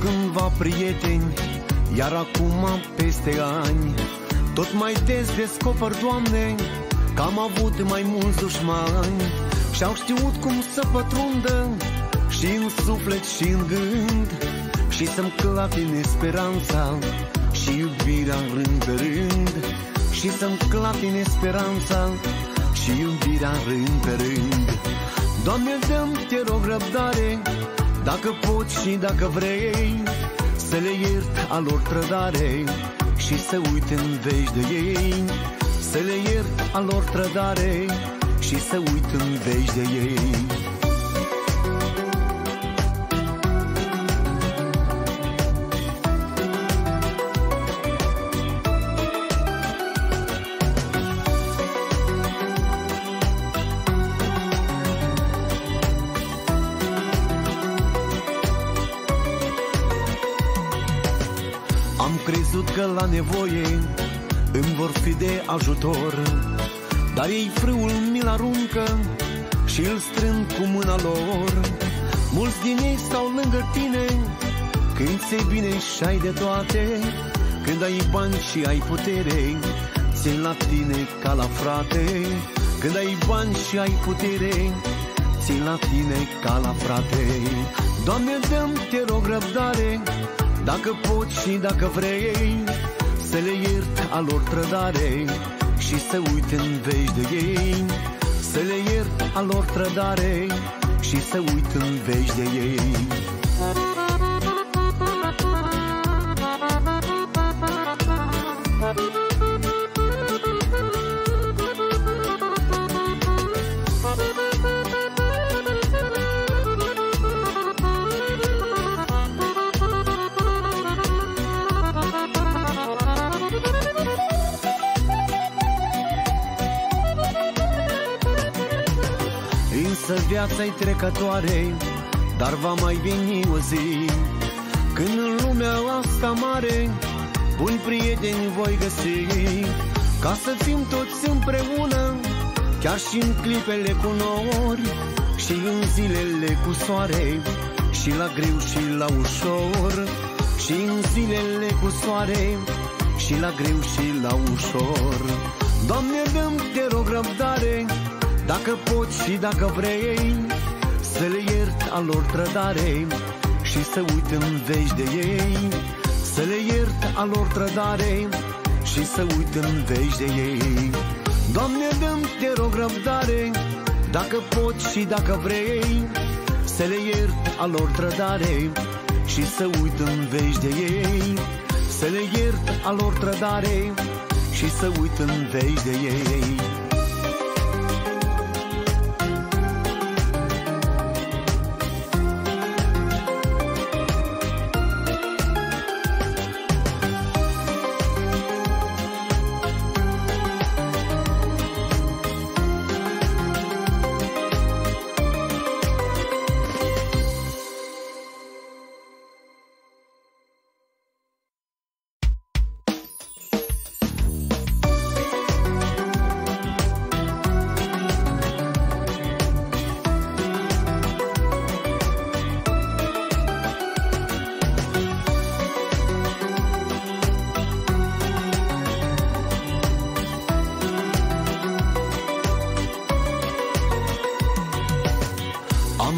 câțiva prieteni Iar acum peste ani Tot mai des descoper, Doamne Că am avut mai mulți dușmani Și-au știut cum să pătrundă Și în suflet și în gând Și să-mi clatine speranța Și iubirea în rând pe rând Și să-mi clatine speranța Și iubirea în rând pe rând. Doamne, dăm te rog răbdare Dacă poți și dacă vrei Să le iert a lor trădare Și să uit în veci de ei Să le iert a lor trădare Și să uit în veci de ei Am crezut că la nevoie îmi vor fi de ajutor. Dar ei frâul mi-l aruncă și îl strâng cu mâna lor. Mulți din ei stau lângă tine când ți bine și ai de toate. Când ai bani și ai putere Țin la tine ca la frate. Când ai bani și ai putere Țin la tine ca la frate. Doamne, dăm te rog răbdare dacă poți și dacă vrei Să le iert a lor trădare Și să uit în veci de ei Să le iert a lor trădare Și să uit în veci de ei viața-i trecătoare Dar va mai veni o zi. Când în lumea asta mare Buni prieteni voi găsi. Ca să fim toți împreună Chiar și în clipele cu nori Și în zilele cu soare Și la greu și la ușor. Și în zilele cu soare Și la greu și la ușor. Doamne, dăm te rog răbdare dacă poți și dacă vrei Să le iert a lor trădare Și să uit în veci de ei Să le iert a lor trădare Și să uit în veci de ei. Doamne, dăm te rog răbdare Dacă poți și dacă vrei Să le iert a lor trădare Și să uit în veci de ei. Să le iert a lor trădare Și să uit în veci de ei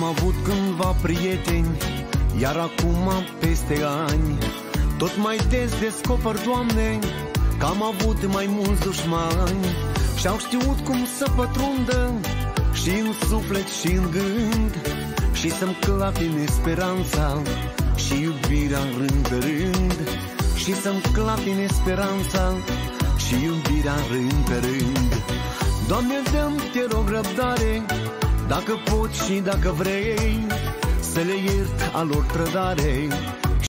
Am avut cândva prieteni Iar acum peste ani Tot mai des descoper, Doamne Că am avut mai mulți dușmani Și-au știut cum să pătrundă Și în suflet și în gând Și să-mi clatine speranța Și iubirea în rând pe rând Și să-mi clatine speranța Și iubirea în rând pe rând. Doamne, dăm te rog răbdare dacă poți și dacă vrei Să le iert a lor trădare